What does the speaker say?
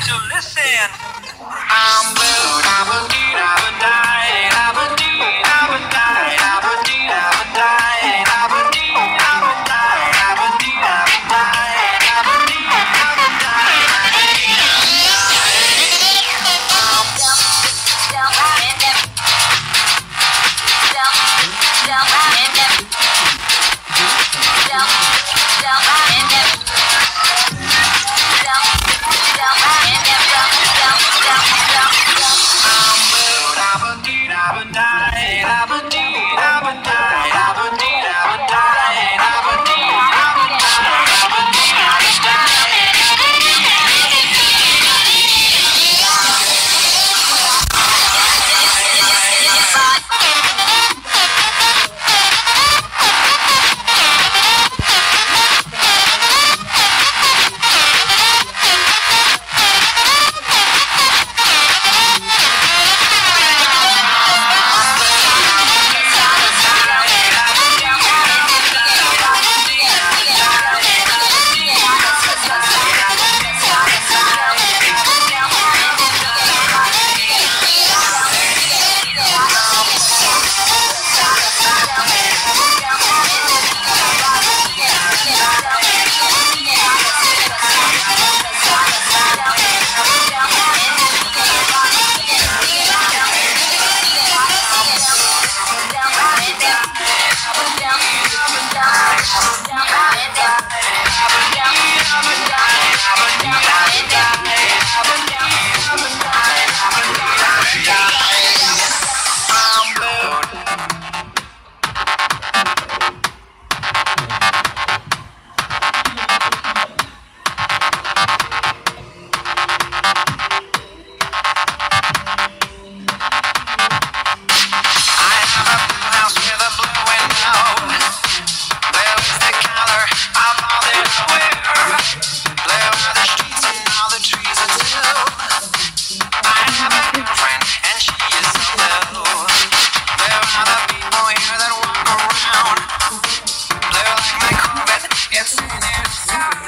to listen. Yeah.